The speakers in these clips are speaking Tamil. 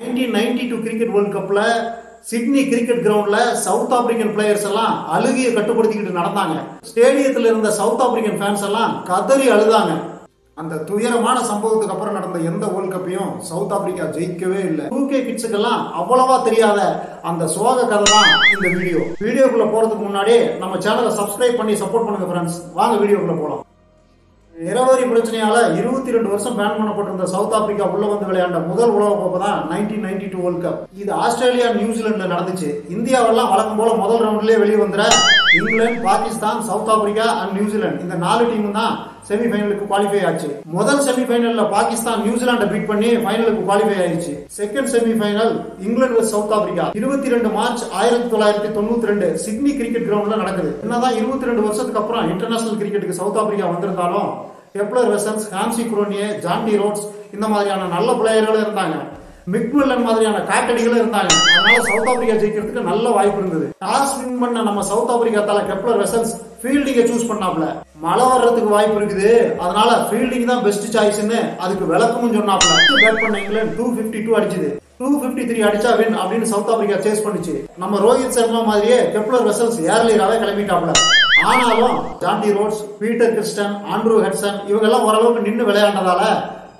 Nineteen ninety two cricket world கப்ல சிட்னி கிரிக்கெட் கிரவுண்ட்ல சவுத் ஆப்பிரிக்கன் பிளேயர்ஸ் எல்லாம் அழுகிய கட்டுப்படுத்திக்கிட்டு நடந்தாங்க. ஸ்டேடியத்தில் இருந்த சவுத் ஆப்பிரிக்கன் ஃபேன்ஸ் எல்லாம் கதறி அழுதாங்க. அந்த துயரமான சம்பவத்துக்கு அப்புறம் நடந்த எந்த வேர்ல்ட் கப்பையும் சவுத் ஆப்பிரிக்கா ஜெயிக்கவே இல்லை. டூ கே கிட்ஸுக்கெல்லாம் அவ்வளவா தெரியாத அந்த சோக கதை தான் இந்த வீடியோ வீடியோக்குள்ள போறதுக்கு முன்னாடி நம்ம சேனலை சப்ஸ்கிரைப் பண்ணி சப்போர்ட் பண்ணுங்க ஃப்ரெண்ட்ஸ் வாங்க வீடியோக்குள்ள போலாம். நிறவரி பிரச்சனையால இருபத்தி ரெண்டு வருஷம் பேன் பண்ணப்பட்டிருந்த சவுத் ஆப்பிரிக்கா உள்ள வந்து விளையாண்ட முதல் உலக கோப்பை தான் nineteen ninety two world cup இது ஆஸ்திரேலியா நியூசிலாந்துல நடந்துச்சு. இந்தியாவெல்லாம் வழக்கம் போல முதல் ரவுண்ட்லயே வெளியே வந்துற England Pakistan South Africa and New Zealand Zealand நாலு டீம் தான் செமிஃபைனலுக்கு குவாலிஃபை ஆச்சு. முதல் செமிஃபைனல்ல பாகிஸ்தான் நியூசிலாண்டை பீட் பண்ணி ஃபைனலுக்கு குவாலிஃபை ஆயிடுச்சு. Second semifinal England South Africa. இருபத்தி ரெண்டு மார்ச் ஆயிரத்தி தொள்ளாயிரத்தி தொண்ணூத்தி ரெண்டு சிட்னி கிரிக்கெட் கிரவுண்ட்ல நடக்குது. என்னதான் இருபத்தி ரெண்டு வருஷத்துக்கு அப்புறம் இன்டர்நேஷனல் கிரிக்கெட்டுக்கு சவுத் ஆப்பிரிக்கா வந்திருந்தாலும் Kepler Wessels Hansie Cronje Jonty Rhodes இந்த மாதிரியான நல்ல பிளேயர்களும் இருந்தாங்க. மிக்வெல்லன் மாதிரியான காட்டடிகளும் இருந்தாங்க. அதனால சவுத் ஆப்பிரிக்கா ஜெயிக்கிறதுக்கு நல்ல வாய்ப்பு இருந்தது. டாஸ் வின் பண்ண நம்ம சவுத் ஆப்பிரிக்கா தலை கெப்லர் வெசன்ஸ் ஃபீல்டிங்கை சூஸ் பண்ணாப்ல. மழை வர்றதுக்கு வாய்ப்பு இருக்குது. அதனால ஃபீல்டிங் தான் பெஸ்ட் சாய்ஸ்னு அதுக்கு விளக்கமும் சொன்னாப்ல. பேட் பண்ண இங்கிலாந்து டூ பிப்டி டூ அடிச்சது. டூ பிப்டி த்ரீ அடிச்சா வின் அப்படின்னு சவுத் ஆப்பிரிக்கா சேஸ் பண்ணிச்சு. நம்ம ரோஹித் சர்மா மாதிரியே கெப்லர் வெசல்ஸ் ஏர்லியராவே கிளம்பிட்டாப்ல. ஆனாலும் Jonty Rhodes Peter Kirsten Andrew Hudson இவங்க எல்லாம் ஓரளவுக்கு நின்று விளையாண்டதால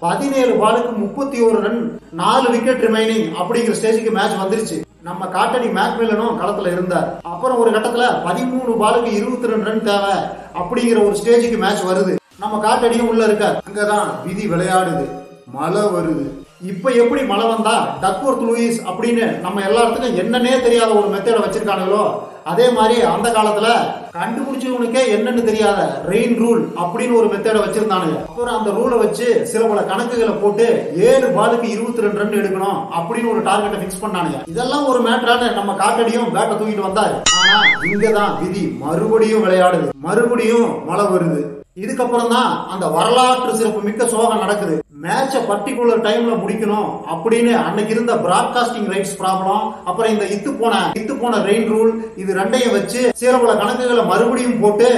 பதினேழு பாலுக்கு முப்பத்தி ஒரு ரன் நாலு விக்கெட் ரிமைனிங் அப்படிங்கிற ஸ்டேஜுக்கு மேட்ச் வந்துருச்சு. நம்ம காட்டடி மேக்மில்லனும் களத்துல இருந்தார். அப்புறம் ஒரு கட்டத்துல பதிமூணு பாலுக்கு இருபத்தி ரெண்டு ரன் தேவை அப்படிங்கிற ஒரு ஸ்டேஜுக்கு மேட்ச் வருது. நம்ம காட்டடியும் உள்ள இருக்கார். அங்கதான் விதி விளையாடுது. மழை வருது. இப்ப எப்படி மழை வந்தா டக்வர்த் லூயிஸ் அப்படின்னு நம்ம எல்லாத்துக்கும் என்னன்னே தெரியாத ஒரு மெத்தேட வச்சிருக்கானுங்களோ அதே மாதிரி அந்த காலத்துல கண்டுபிடிச்சவனுக்கே என்னன்னு தெரியாத ரெயின் ரூல் அப்படின்னு ஒரு மெத்தட வச்சிருந்தானுங்க. அப்புறம் அந்த ரூலை வச்சு சில பல கணக்குகளை போட்டு ஏழு பாலுக்கு இருபத்தி ரெண்டு ரன் எடுக்கணும் அப்படின்னு ஒரு டார்கெட்டை பிக்ஸ் பண்ணானுங்க. இதெல்லாம் ஒரு மேட்டரான நம்ம காட்டடியும் பேட்டை தூக்கிட்டு வந்தாரு. ஆனா இங்கதான் விதி மறுபடியும் விளையாடுது. மறுபடியும் மழை வருது. இதுக்கப்புறம் தான் அந்த வரலாற்று சிறப்பு மிக்க சோகம் நடக்குது. மேட்ச பர்டிகுலர் டைம்ல முடிக்கணும் அப்படின்னு அன்னைக்கு இருந்த பிராட்காஸ்டிங் ரைட்ஸ் ப்ராப்ளம் அப்புறம் இந்த இத்து போன இத்து போன ரெயின் ரூல் இது ரெண்டையும் வச்சு சில பல கணக்குகளை மறுபடியும் போட்டு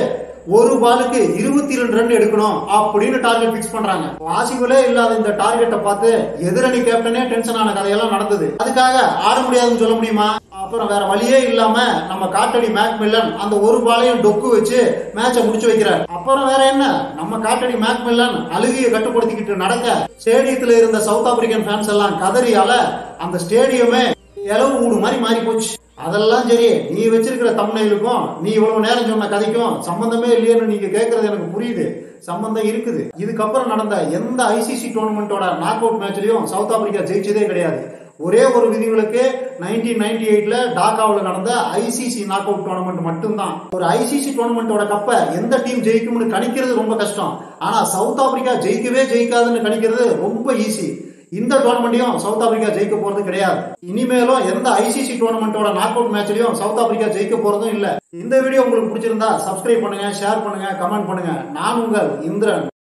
ஒரு பாலுக்கு இருபத்தி ரெண்டு ரன் எடுக்கணும் அப்படின்னு டார்கெட் பிக்ஸ் பண்றாங்க. பாசிபிளே இல்லாத இந்த டார்கெட்டை பார்த்து எதிரணி கேப்டனே டென்ஷன் ஆன கதையெல்லாம் நடந்தது. அதுக்காக ஆட முடியாதுன்னு சொல்ல முடியுமா? அப்புறம் வேற வழியே இல்லாம நம்ம காட்டடி மேக் மில்லன் அந்த ஒரு பாலையும் டொக்கு வச்சு மேட்சை முடிச்சு வைக்கிறார். அப்புறம் வேற என்ன? நம்ம காட்டடி மேக் மில்லன் அழுகிய கட்டுப்படுத்திக்கிட்டு நடக்க ஸ்டேடியத்துல இருந்த சவுத் ஆப்பிரிக்கன் ஃபேன்ஸ் எல்லாம் கதறியால அந்த ஸ்டேடியமே இலவு ஊடு மாதிரி மாறி போச்சு அதெல்லாம் சரி நீ வச்சிருக்கிற தம்னையிலுக்கும் நீ இவ்வளவு நேரம் சொன்ன கதைக்கும் சம்பந்தமே இல்லையேன்னு நீங்க கேட்கறது எனக்கு புரியுது. சம்பந்தம் இருக்குது. இதுக்கப்புறம் நடந்த எந்த ஐசிசி டோர்னமெண்டோட நாக் அவுட் மேட்ச்லயும் சவுத் ஆப்பிரிக்கா ஜெயிச்சதே கிடையாது. ஒரே ஒரு விதிகளுக்கு நைன்டீன் நைன்டி எயிட்ல டாக்காவில் நடந்த ஐசிசி நாக் அவுட் டோர்னமெண்ட் மட்டும்தான். ஒரு ஐசிசி டோர்னமெண்டோட கப்பை எந்த டீம் ஜெயிக்கும்னு கணிக்கிறது ரொம்ப கஷ்டம். ஆனா சவுத் ஆப்பிரிக்கா ஜெயிக்கவே ஜெயிக்காதுன்னு கணிக்கிறது ரொம்ப ஈஸி இந்த டோர்னமெண்ட்டையும் சவுத் ஆப்பிரிக்கா ஜெயிக்க போறது கிடையாது. இனிமேலும் எந்த ஐசிசி டோர்னமெண்ட்டோட நாக் அவுட் மேட்ச்லயும் சவுத் ஆப்பிரிக்கா ஜெயிக்க போறதும் இல்ல. இந்த வீடியோ உங்களுக்கு பிடிச்சிருந்தா சப்ஸ்கிரைப் பண்ணுங்க ஷேர் பண்ணுங்க கமெண்ட் பண்ணுங்க. நான் உங்கள் இந்திரன்.